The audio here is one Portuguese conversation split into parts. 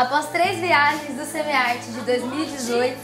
Após três viagens do Semiarte de 2018,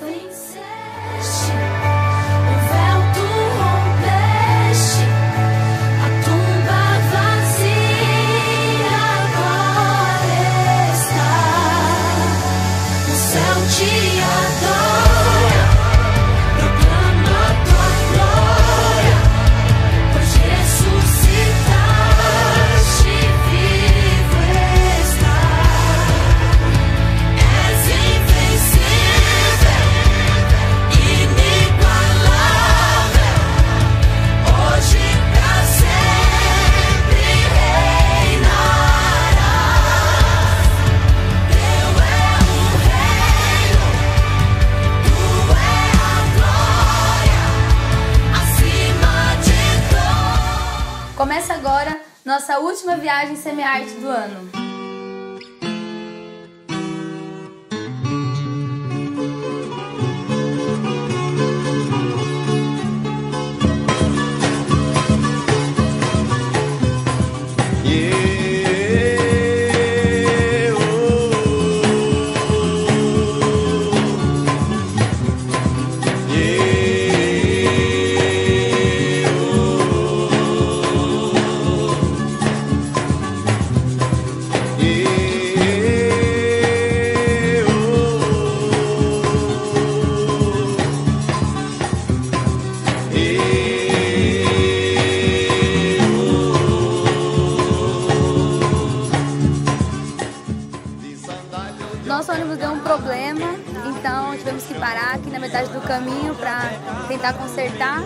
Começa agora nossa última viagem semi-arte do ano. Caminho para tentar consertar.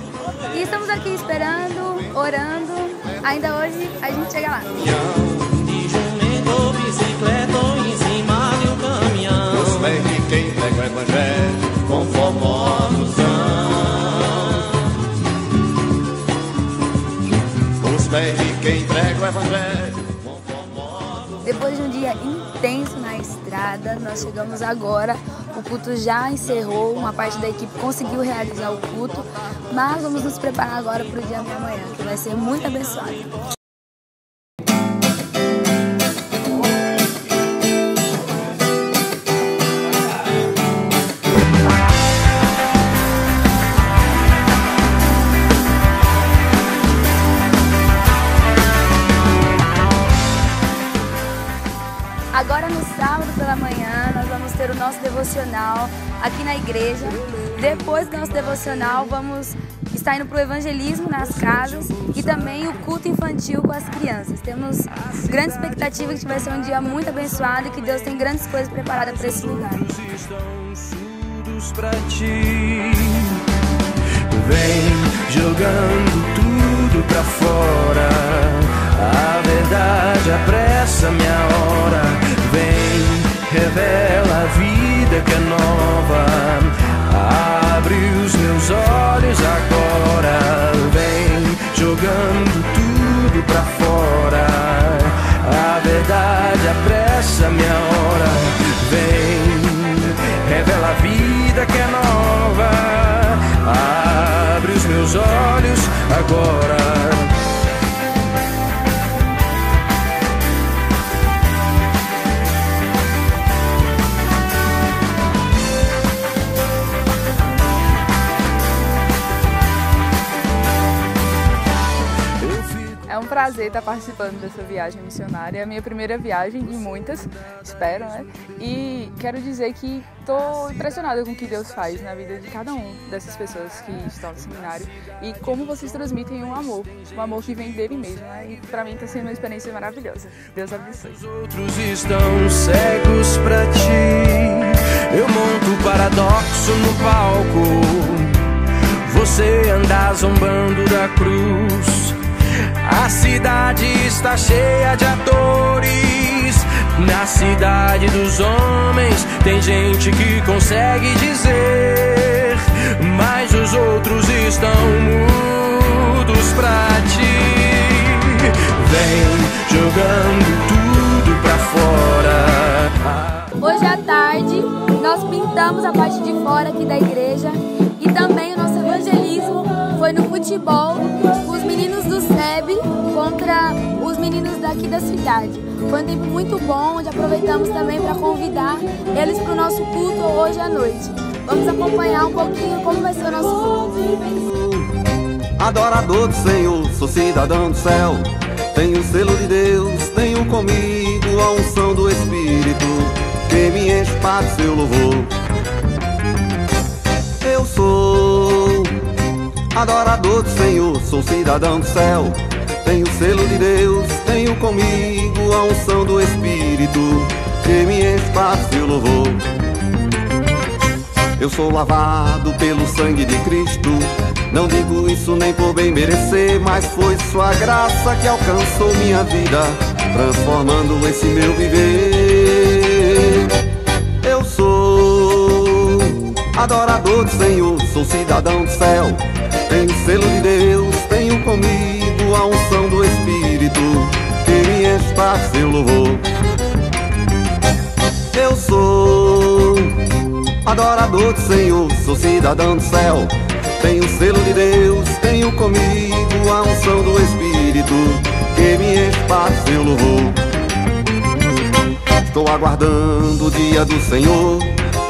E estamos aqui esperando, orando. Ainda hoje a gente chega lá. depois de um dia intenso na estrada, nós chegamos agora. O culto já encerrou, uma parte da equipe conseguiu realizar o culto, mas vamos nos preparar agora para o dia de amanhã, que vai ser muito abençoado. Devocional aqui na igreja. Depois do nosso devocional vamos estar indo para o evangelismo nas casas e também o culto infantil com as crianças. Temos grande expectativa que vai ser um dia muito abençoado e que Deus tem grandes coisas preparadas para esse lugar. Vem jogando vida que é nova. Abre os meus olhos agora. Vem, jogando tudo pra fora. A verdade apressa minha hora. Vem, revela a vida que é nova. Abre os meus olhos agora. Prazer estar participando dessa viagem missionária. É a minha primeira viagem e muitas, espero, né? E quero dizer que estou impressionada com o que Deus faz na vida de cada um dessas pessoas que estão no seminário e como vocês transmitem um amor, um amor que vem dele mesmo, né? E para mim está sendo uma experiência maravilhosa. Deus abençoe. Os outros estão cegos para ti. Eu monto paradoxo no palco. Você anda zombando da cruz. A cidade está cheia de atores. Na cidade dos homens tem gente que consegue dizer, mas os outros estão mudos pra ti. Vem jogando tudo pra fora. Hoje à tarde nós pintamos a parte de fora aqui da igreja da cidade. Foi um tempo muito bom, onde aproveitamos também para convidar eles para o nosso culto hoje à noite. Vamos acompanhar um pouquinho como vai ser o nosso culto. Adorador do Senhor, sou cidadão do céu. Tenho o selo de Deus, tenho comigo a unção do Espírito que me enche para o seu louvor. Eu sou adorador do Senhor, sou cidadão do céu. Tenho o selo de Deus, tenho comigo a unção do Espírito que me enche para o seu louvor. Eu sou lavado pelo sangue de Cristo. Não digo isso nem por bem merecer, mas foi sua graça que alcançou minha vida, transformando esse meu viver. Eu sou adorador do Senhor, sou cidadão do céu. Tenho selo de Deus, tenho comigo a unção do Espírito que me para seu louvor. Eu sou adorador do Senhor, sou cidadão do céu. Tenho selo de Deus, tenho comigo a unção do Espírito que me para seu louvor. Estou aguardando o dia do Senhor,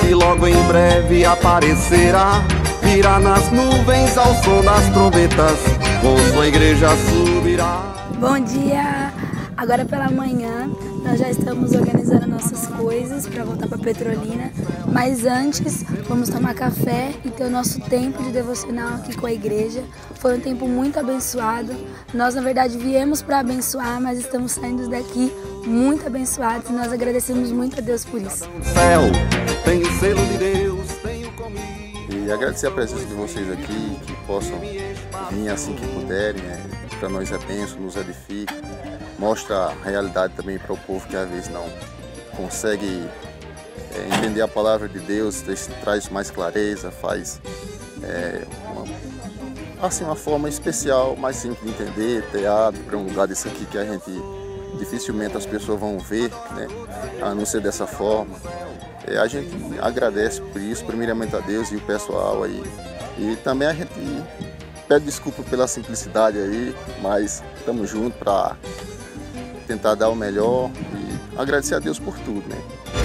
que logo em breve aparecerá. Virá nas nuvens ao som das trombetas, com sua igreja subirá. Bom dia! Agora pela manhã nós já estamos organizando nossas coisas para voltar para Petrolina, mas antes vamos tomar café e ter o nosso tempo de devocional aqui com a igreja. Foi um tempo muito abençoado. Nós na verdade viemos para abençoar, mas estamos saindo daqui muito abençoados e nós agradecemos muito a Deus por isso. Céu, tem selo de Deus, tenho comigo. E agradecer a presença de vocês aqui, que possam vir assim que puderem, né? para nós é benção, nos edifica mostra a realidade também para o povo que às vezes não consegue é, entender a palavra de Deus, traz mais clareza, faz é, uma, assim, uma forma especial, mais simples de entender, teatro, para um lugar desse aqui que a gente dificilmente as pessoas vão ver, né, a não ser dessa forma. É, a gente agradece por isso, primeiramente a Deus e o pessoal aí. E também a gente pede desculpa pela simplicidade aí, mas estamos juntos para tentar dar o melhor e agradecer a Deus por tudo, né?